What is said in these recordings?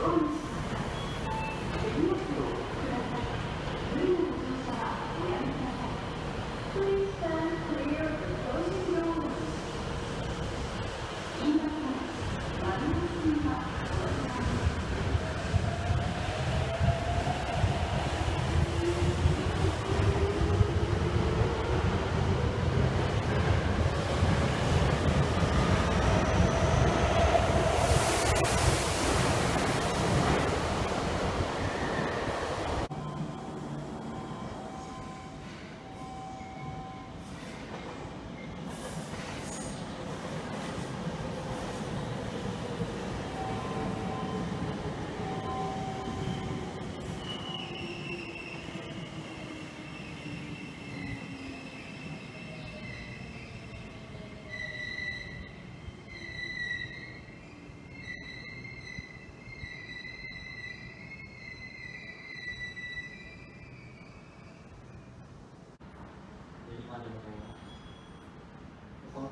電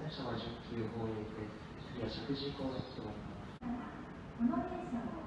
者は上級防衛て、次は食事行動。この電車は